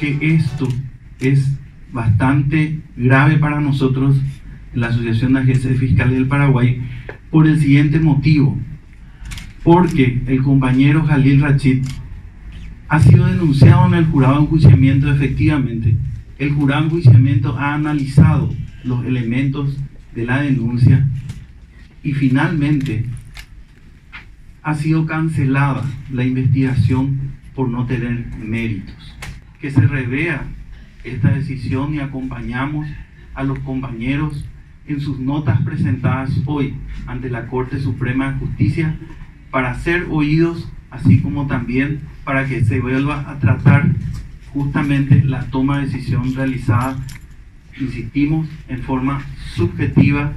que esto es bastante grave para nosotros, la Asociación de Agencias Fiscales del Paraguay, por el siguiente motivo. Porque el compañero Jalil Rachid ha sido denunciado en el jurado de enjuiciamiento efectivamente. El jurado de enjuiciamiento ha analizado los elementos de la denuncia y finalmente ha sido cancelada la investigación por no tener méritos. Que se revea esta decisión y acompañamos a los compañeros en sus notas presentadas hoy ante la Corte Suprema de Justicia para ser oídos, así como también para que se vuelva a tratar justamente la toma de decisión realizada, insistimos, en forma subjetiva